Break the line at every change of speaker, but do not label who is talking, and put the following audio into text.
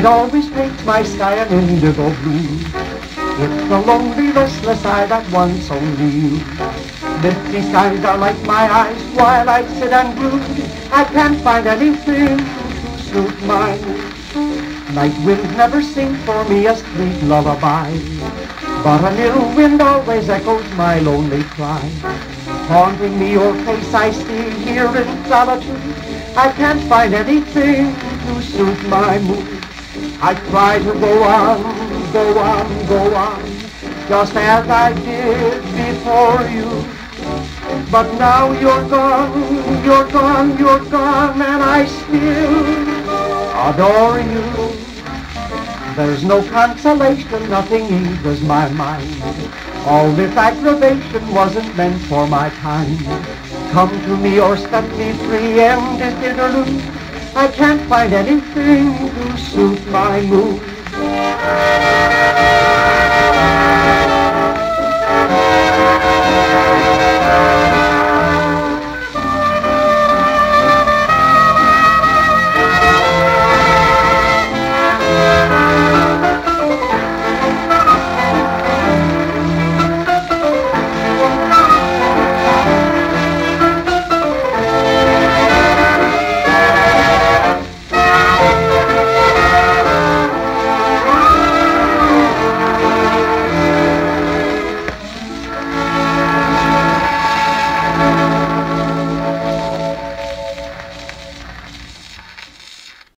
makes my sky an indigo blue. It's the lonely, restless eye that once only you. Misty skies are like my eyes while I sit and brood. I can't find anything to suit my mood. Night winds never sing for me a sweet lullaby. But a little wind always echoes my lonely cry. Haunting me your face I see here in solitude. I can't find anything to suit my mood. I try to go on, go on, go on, just as I did before you. But now you're gone, you're gone, you're gone, and I still adore you. There's no consolation, nothing eases my mind. All this aggravation wasn't meant for my kind. Come to me or set me free, end this interlude. I can't find anything to suit my mood.